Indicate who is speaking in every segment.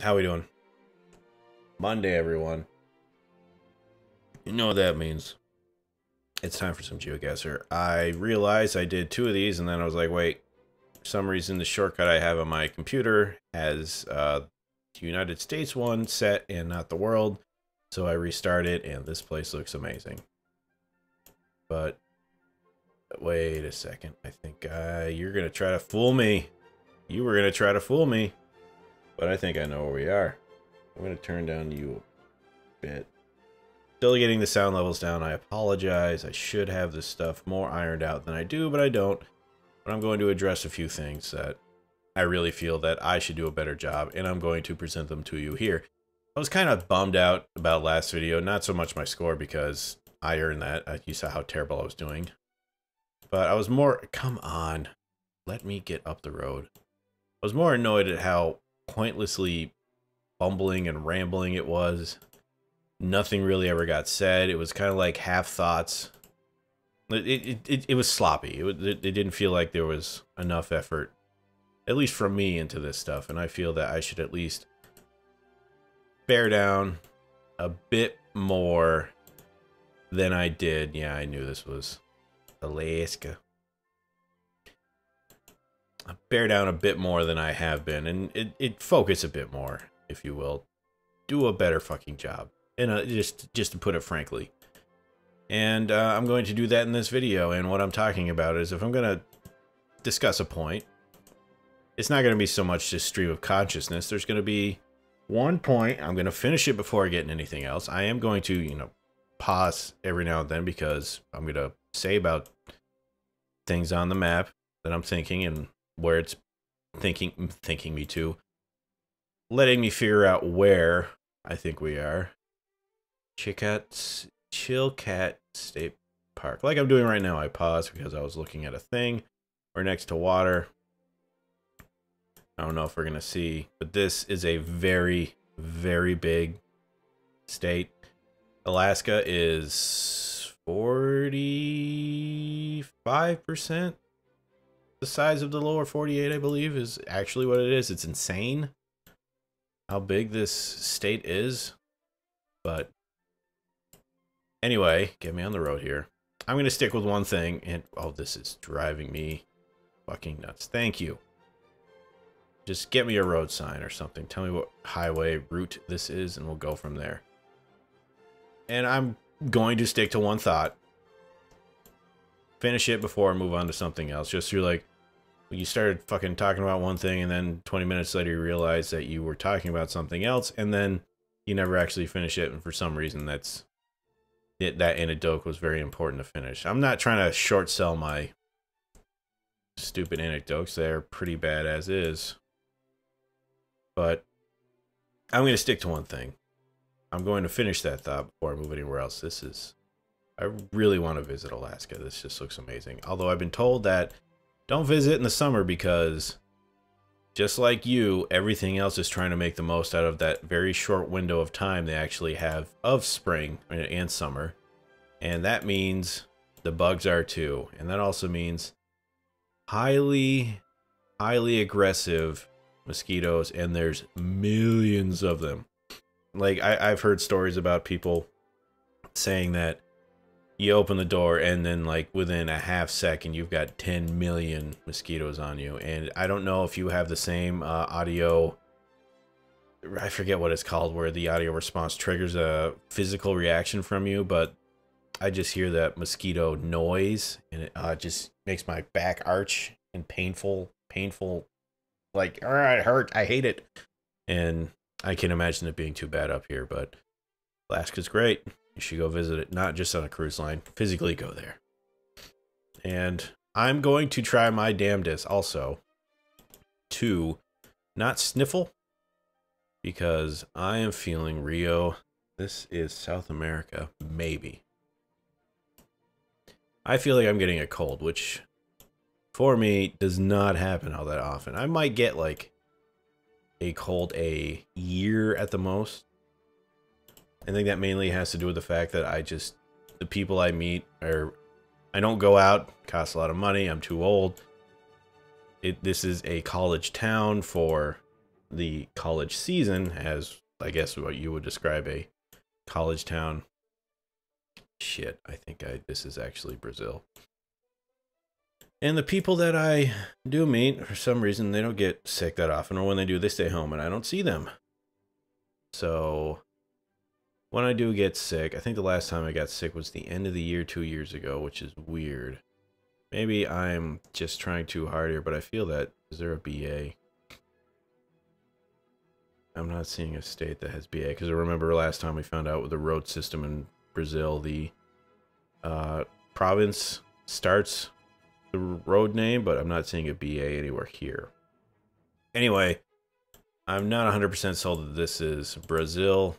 Speaker 1: How are we doing? Monday, everyone. You know what that means. It's time for some GeoGuessr. I realized I did two of these, and then I was like, wait. For some reason, the shortcut I have on my computer has uh, the United States one set and not the world. So I restart it, and this place looks amazing. But wait a second. I think uh, you're going to try to fool me. You were going to try to fool me. But I think I know where we are. I'm going to turn down you a bit. Still getting the sound levels down. I apologize. I should have this stuff more ironed out than I do, but I don't. But I'm going to address a few things that I really feel that I should do a better job, and I'm going to present them to you here. I was kind of bummed out about last video, not so much my score because I earned that. Uh, you saw how terrible I was doing. But I was more, come on, let me get up the road. I was more annoyed at how pointlessly bumbling and rambling it was. Nothing really ever got said. It was kind of like half thoughts. It, it, it, it was sloppy. It, it, it didn't feel like there was enough effort, at least from me, into this stuff. And I feel that I should at least bear down a bit more than I did. Yeah, I knew this was Alaska bear down a bit more than I have been, and it, it focus a bit more, if you will. Do a better fucking job, and uh, just just to put it frankly. And uh, I'm going to do that in this video. And what I'm talking about is if I'm going to discuss a point, it's not going to be so much just stream of consciousness. There's going to be one point. I'm going to finish it before I get into anything else. I am going to, you know, pause every now and then because I'm going to say about things on the map that I'm thinking and where it's thinking thinking me to letting me figure out where I think we are. Chilkat Chilkat State Park. Like I'm doing right now, I paused because I was looking at a thing. We're next to water. I don't know if we're gonna see, but this is a very, very big state. Alaska is 45% the size of the lower 48, I believe, is actually what it is. It's insane how big this state is. But anyway, get me on the road here. I'm going to stick with one thing. And oh, this is driving me fucking nuts. Thank you. Just get me a road sign or something. Tell me what highway route this is, and we'll go from there. And I'm going to stick to one thought finish it before I move on to something else. Just you're like, you started fucking talking about one thing, and then 20 minutes later you realize that you were talking about something else, and then you never actually finish it. And for some reason, that's it. That anecdote was very important to finish. I'm not trying to short sell my stupid anecdotes; they're pretty bad as is. But I'm going to stick to one thing. I'm going to finish that thought before I move anywhere else. This is I really want to visit Alaska. This just looks amazing. Although I've been told that don't visit in the summer because just like you, everything else is trying to make the most out of that very short window of time they actually have of spring and summer. And that means the bugs are too. And that also means highly, highly aggressive mosquitoes, and there's millions of them. Like, I, I've heard stories about people saying that you open the door and then like within a half second you've got 10 million mosquitoes on you. And i don't know if you have the same uh, audio i forget what it's called where the audio response triggers a physical reaction from you but i just hear that mosquito noise and it uh, just makes my back arch and painful painful like all right hurt. I hate it. And i can imagine it being too bad up here but alaska's great you should go visit it, not just on a cruise line. Physically go there. And I'm going to try my damnedest also to not sniffle because I am feeling Rio. This is South America, maybe. I feel like I'm getting a cold, which for me does not happen all that often. I might get like a cold a year at the most. I think that mainly has to do with the fact that I just, the people I meet are, I don't go out, costs a lot of money, I'm too old. It, this is a college town for the college season as I guess what you would describe a college town. Shit, I think I this is actually Brazil. And the people that I do meet, for some reason, they don't get sick that often, or when they do, they stay home and I don't see them. So when I do get sick, I think the last time I got sick was the end of the year two years ago, which is weird. Maybe I'm just trying too hard here, but I feel that. Is there a BA? I'm not seeing a state that has BA because I remember last time we found out with the road system in Brazil, the uh, province starts the road name, but I'm not seeing a BA anywhere here. Anyway, I'm not 100% sold that this is Brazil.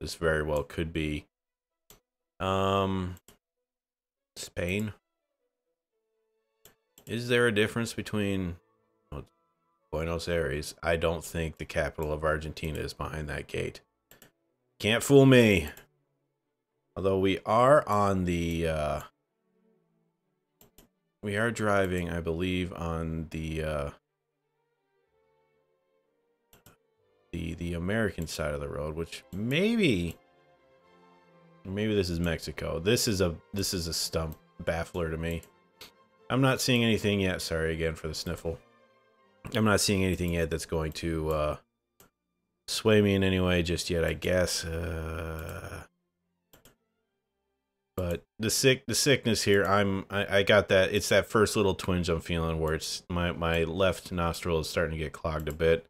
Speaker 1: This very well could be um Spain. Is there a difference between Buenos Aires? I don't think the capital of Argentina is behind that gate. Can't fool me. Although we are on the uh we are driving, I believe, on the uh, the the American side of the road, which maybe maybe this is Mexico. This is a this is a stump baffler to me. I'm not seeing anything yet. Sorry again for the sniffle. I'm not seeing anything yet that's going to uh, sway me in any way just yet. I guess. Uh, but the sick the sickness here i'm I, I, got that it's that first little twinge i'm feeling where it's my my left nostril is starting to get clogged a bit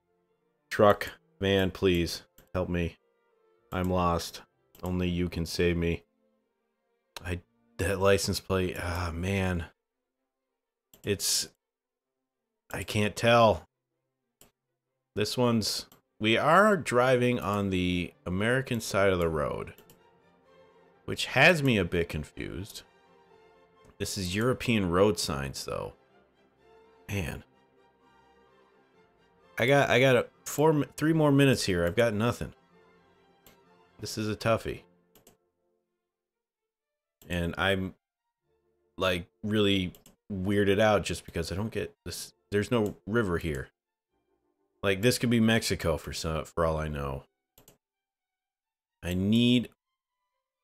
Speaker 1: truck man please help me i'm lost only you can save me i that license plate ah man it's i can't tell this one's we are driving on the american side of the road which has me a bit confused. This is European road signs, though. Man. I got I got a four three more minutes here. I've got nothing. This is a toughie. And I'm like really weirded out just because I don't get this there's no river here. Like this could be Mexico for some for all I know. I need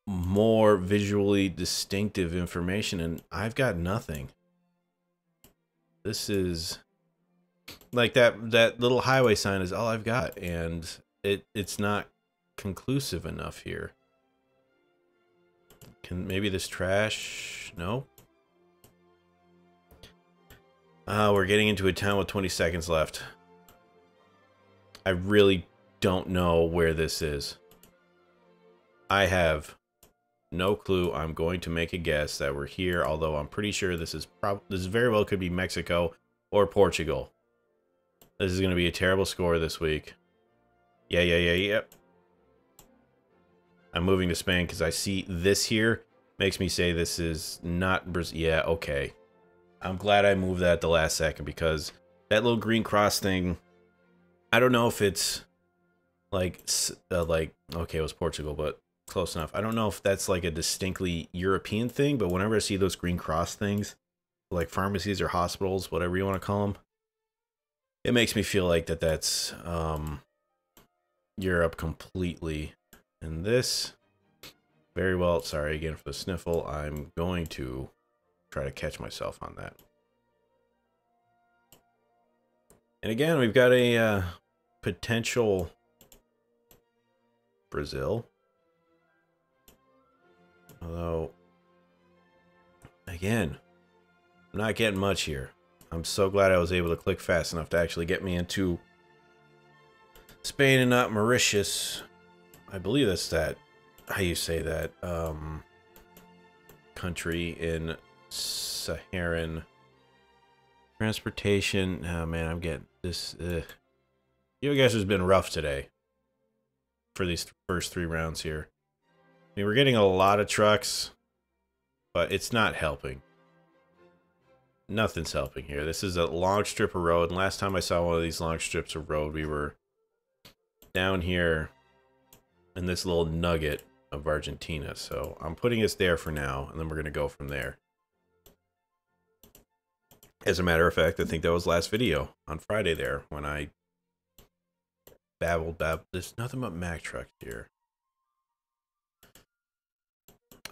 Speaker 1: more visually distinctive information and I've got nothing. This is like that that little highway sign is all I've got and it it's not conclusive enough here. Can maybe this trash? No. Uh, we're getting into a town with 20 seconds left. I really don't know where this is. I have no clue. I'm going to make a guess that we're here, although I'm pretty sure this is prob this very well could be Mexico or Portugal. This is going to be a terrible score this week. Yeah, yeah, yeah, yep. I'm moving to Spain because I see this here makes me say this is not Brazil. Yeah, okay. I'm glad I moved that the last second because that little green cross thing, I don't know if it's like, uh, like, okay, it was Portugal, but close enough. I don't know if that's like a distinctly European thing, but whenever I see those green cross things, like pharmacies or hospitals, whatever you want to call them, it makes me feel like that that's um, Europe completely. And this, very well, sorry again for the sniffle. I'm going to try to catch myself on that. And again, we've got a uh, potential Brazil Although, again, I'm not getting much here. I'm so glad I was able to click fast enough to actually get me into Spain and not Mauritius. I believe that's that, how you say that, um, country in Saharan transportation. Oh man, I'm getting this. You guys has been rough today for these first three rounds here. I mean, we're getting a lot of trucks, but it's not helping. Nothing's helping here. This is a long strip of road. Last time I saw one of these long strips of road, we were down here in this little nugget of Argentina. So I'm putting us there for now, and then we're going to go from there. As a matter of fact, I think that was last video on Friday there when I babble babble. There's nothing but Mack trucks here.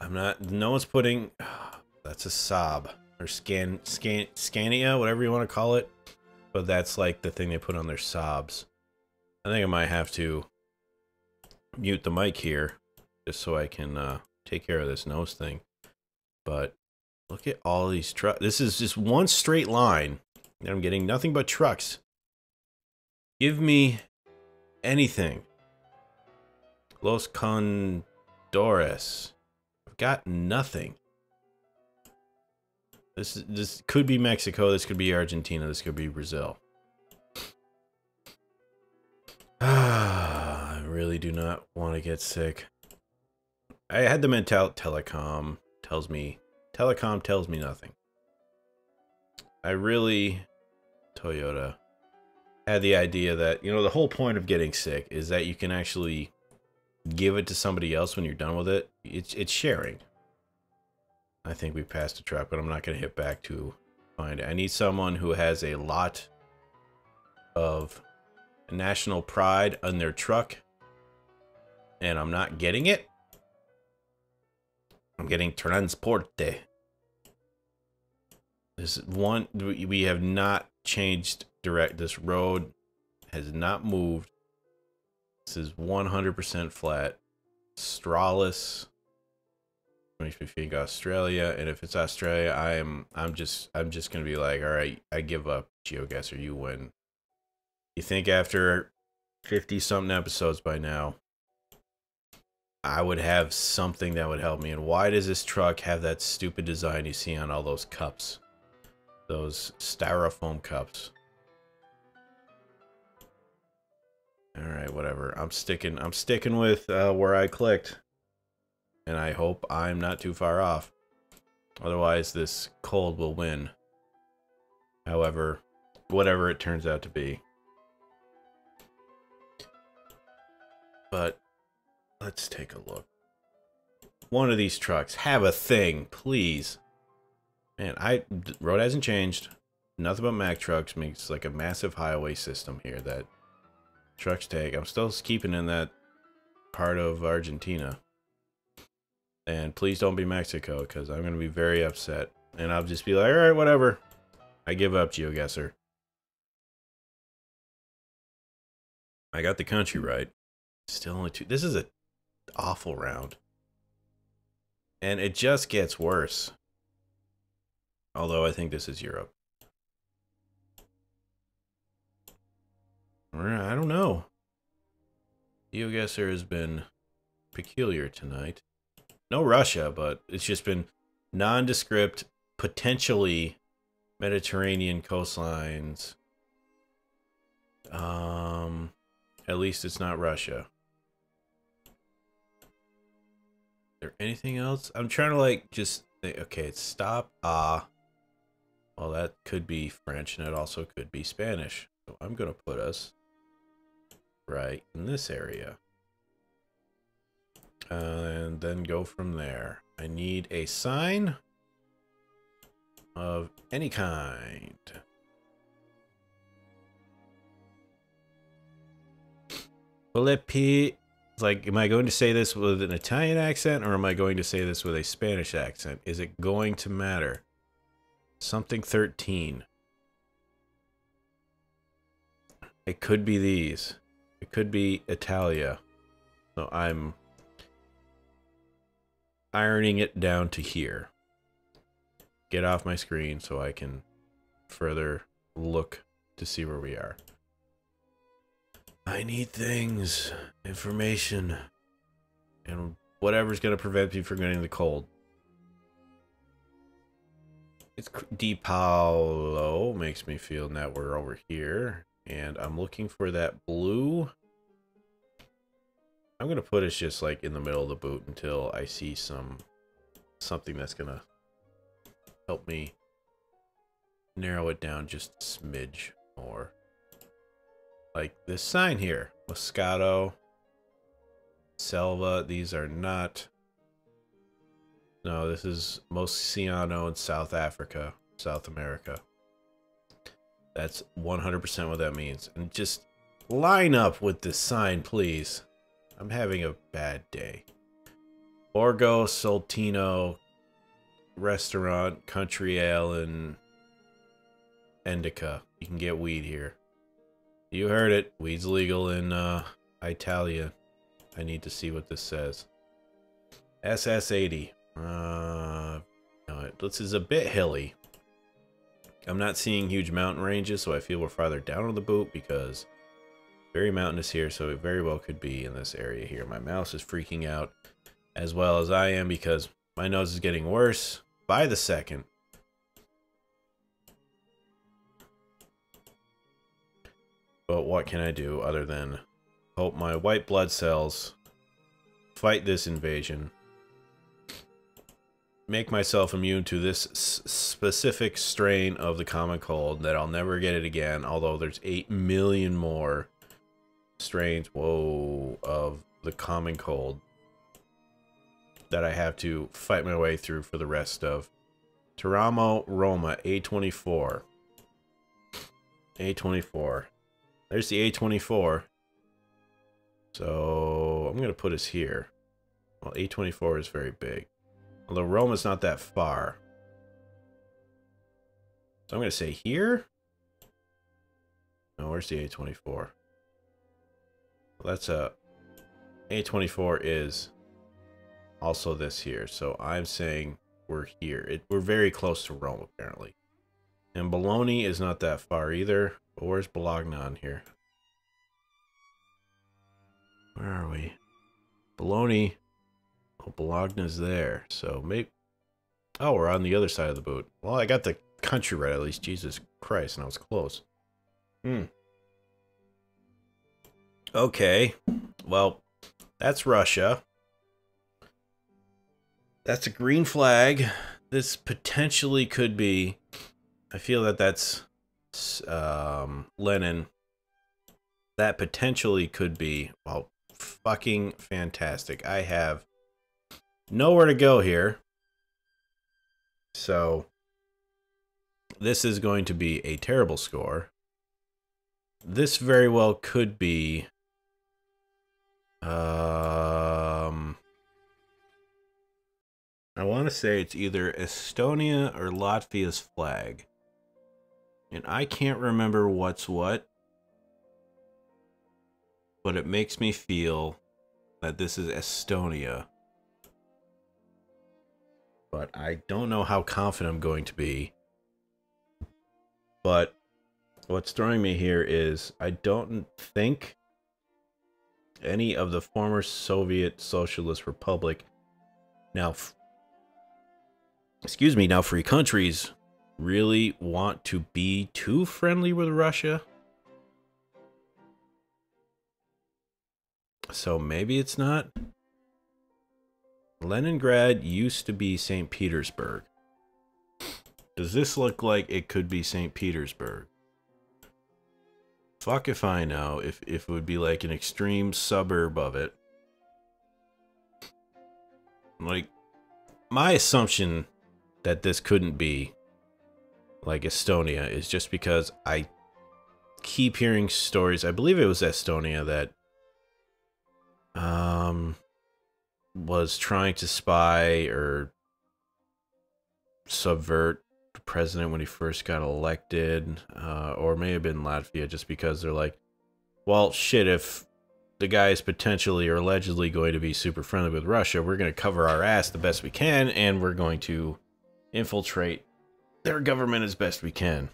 Speaker 1: I'm not. No one's putting. That's a Saab or Scan Scan Scania, whatever you want to call it. But that's like the thing they put on their Saabs I think I might have to mute the mic here just so I can uh, take care of this nose thing. But look at all these trucks. This is just one straight line. And I'm getting nothing but trucks. Give me anything. Los Condores. I've got nothing. This this could be Mexico. This could be Argentina. This could be Brazil. Ah, I really do not want to get sick. I had the mental telecom tells me telecom tells me nothing. I really Toyota had the idea that you know the whole point of getting sick is that you can actually give it to somebody else when you're done with it. It's it's sharing. I think we passed a truck, but I'm not going to hit back to find it. I need someone who has a lot of national pride on their truck, and I'm not getting it. I'm getting transporte. This one, we have not changed direct. This road has not moved. This is 100% flat. Strawless makes me think Australia. And if it's Australia, I am I'm just I'm just gonna be like, all right, I give up, GeoGuessr, you win. You think after fifty something episodes by now, I would have something that would help me. And why does this truck have that stupid design you see on all those cups? Those styrofoam cups. All right, whatever. I'm sticking. I'm sticking with uh, where I clicked and I hope I'm not too far off. Otherwise, this cold will win. However, whatever it turns out to be. But let's take a look. One of these trucks have a thing, please. Man, I road hasn't changed. Nothing but Mack trucks makes like a massive highway system here that trucks take. I'm still keeping in that part of Argentina. And please don't be Mexico, because I'm going to be very upset. And I'll just be like, alright, whatever. I give up, GeoGuessr. I got the country right. Still only two. This is a awful round. And it just gets worse. Although I think this is Europe. I don't know. GeoGuessr has been peculiar tonight no Russia, but it's just been nondescript, potentially Mediterranean coastlines. Um, at least it's not Russia. Is there anything else? I'm trying to like just think, okay, it's stop. Ah. Well, that could be French and it also could be Spanish. So I'm going to put us right in this area and then go from there. I need a sign of any kind. Philippi, like, am I going to say this with an Italian accent or am I going to say this with a Spanish accent? Is it going to matter? Something 13. It could be these. It could be Italia. So I'm ironing it down to here. Get off my screen so I can further look to see where we are. I need things, information, and whatever's going to prevent me from getting the cold. It's Di Paolo makes me feel that we're over here. And I'm looking for that blue I'm gonna put it just like in the middle of the boot until I see some something that's gonna help me narrow it down just a smidge more. Like this sign here, Moscato, Selva. These are not. No, this is Mosciano in South Africa, South America. That's 100% what that means. And just line up with this sign, please. I'm having a bad day. Borgo Soltino Restaurant, Country Ale, and Indica. You can get weed here. You heard it. Weed's legal in uh, Italia. I need to see what this says. SS80. Uh, no, this is a bit hilly. I'm not seeing huge mountain ranges, so I feel we're farther down on the boot because very mountainous here, so it very well could be in this area here. My mouse is freaking out as well as I am because my nose is getting worse by the second. But what can I do other than hope my white blood cells fight this invasion make myself immune to this specific strain of the common cold that I'll never get it again, although there's 8 million more strains, whoa, of the common cold that I have to fight my way through for the rest of Teramo Roma A24. A24. There's the A24. So I'm going to put us here. Well, A24 is very big. Although Rome is not that far. So I'm going to say here. No, where's the A24? That's a... A24 is also this here. So I'm saying we're here. It, we're very close to Rome, apparently. And Bologna is not that far either. But where's Bologna on here? Where are we? Bologna Oh, Bologna's there. So maybe... Oh, we're on the other side of the boot. Well, I got the country right at least. Jesus Christ, and I was close. Hmm. Okay. Well, that's Russia. That's a green flag. This potentially could be... I feel that that's um, Lenin. That potentially could be, well, fucking fantastic. I have nowhere to go here. So this is going to be a terrible score. This very well could be um I want to say it's either Estonia or Latvia's flag. And I can't remember what's what. But it makes me feel that this is Estonia but I don't know how confident I'm going to be. But what's throwing me here is I don't think any of the former Soviet Socialist Republic now excuse me now free countries really want to be too friendly with Russia. So maybe it's not. Leningrad used to be St. Petersburg. Does this look like it could be St. Petersburg? Fuck if I know if, if it would be like an extreme suburb of it. Like, my assumption that this couldn't be like Estonia is just because I keep hearing stories. I believe it was Estonia that um was trying to spy or subvert president when he first got elected, uh, or may have been Latvia, just because they're like, well, shit, if the guy is potentially or allegedly going to be super friendly with Russia, we're going to cover our ass the best we can, and we're going to infiltrate their government as best we can.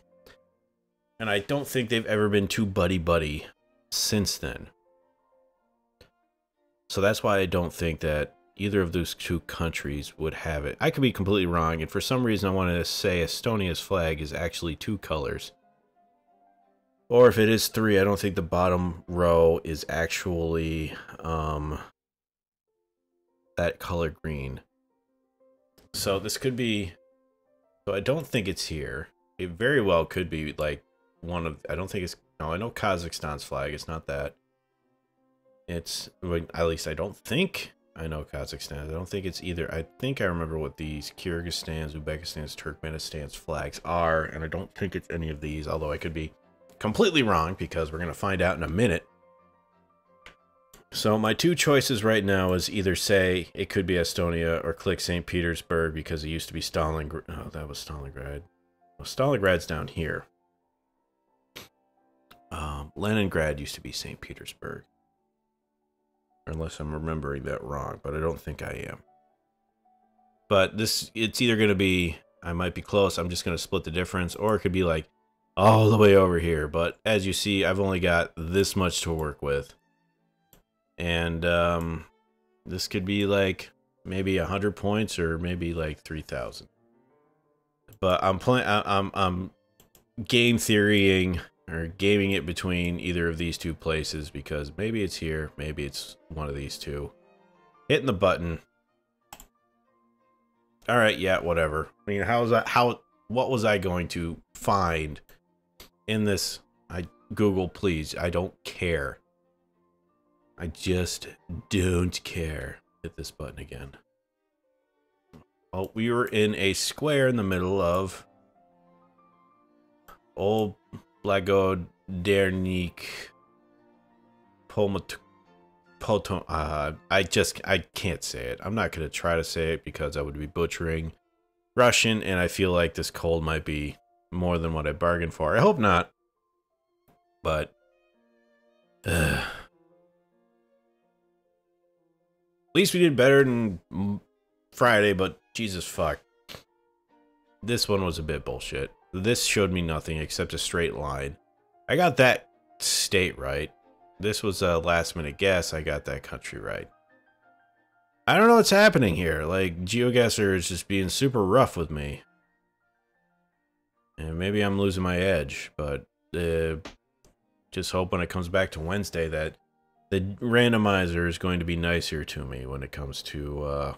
Speaker 1: And I don't think they've ever been too buddy-buddy since then. So that's why I don't think that either of those two countries would have it. I could be completely wrong, and for some reason I wanted to say Estonia's flag is actually two colors. Or if it is three, I don't think the bottom row is actually um, that color green. So this could be... So I don't think it's here. It very well could be like one of... I don't think it's... No, I know Kazakhstan's flag. It's not that. It's, at least I don't think I know Kazakhstan. I don't think it's either. I think I remember what these Kyrgyzstan's, Uzbekistan's, Turkmenistan's flags are, and I don't think it's any of these, although I could be completely wrong because we're going to find out in a minute. So my two choices right now is either say it could be Estonia or click St. Petersburg because it used to be Stalingrad. Oh, that was Stalingrad. Well, Stalingrad's down here. Um, Leningrad used to be St. Petersburg. Unless I'm remembering that wrong, but I don't think I am. But this, it's either going to be, I might be close, I'm just going to split the difference, or it could be like all the way over here. But as you see, I've only got this much to work with. And um, this could be like maybe 100 points or maybe like 3,000. But I'm playing, I'm, I'm game theorying or gaming it between either of these two places because maybe it's here, maybe it's one of these two. Hitting the button. All right, yeah, whatever. I mean, how was that? How? What was I going to find in this? I Google, please. I don't care. I just don't care. Hit this button again. Well, we were in a square in the middle of old Blagodernik Pomot Potom uh I just I can't say it. I'm not gonna try to say it because I would be butchering Russian and I feel like this cold might be more than what I bargained for. I hope not. But uh, at least we did better than Friday, but Jesus fuck. This one was a bit bullshit. This showed me nothing except a straight line. I got that state right. This was a last minute guess. I got that country right. I don't know what's happening here. Like, GeoGuessr is just being super rough with me. And maybe I'm losing my edge, but uh, just hope when it comes back to Wednesday that the randomizer is going to be nicer to me when it comes to uh,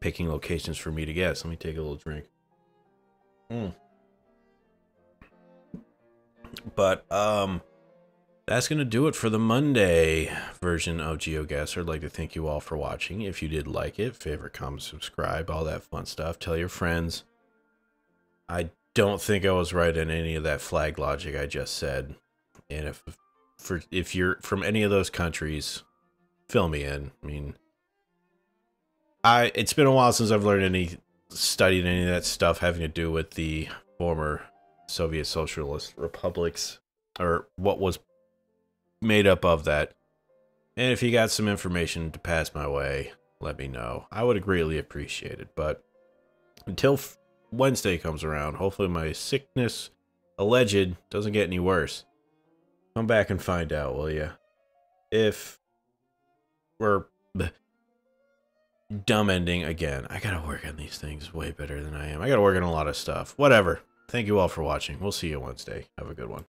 Speaker 1: picking locations for me to guess. Let me take a little drink. Hmm. But um, that's going to do it for the Monday version of GeoGuessr. I'd like to thank you all for watching. If you did like it, favorite, comment, subscribe, all that fun stuff. Tell your friends. I don't think I was right in any of that flag logic I just said. And if for if you're from any of those countries, fill me in. I mean, I it's been a while since I've learned any studied any of that stuff having to do with the former Soviet Socialist republics, or what was made up of that. And if you got some information to pass my way, let me know. I would greatly appreciate it. But until Wednesday comes around, hopefully my sickness, alleged, doesn't get any worse. Come back and find out, will you? If we're dumb ending again. I gotta work on these things way better than I am. I gotta work on a lot of stuff. Whatever. Thank you all for watching. We'll see you Wednesday. Have a good one.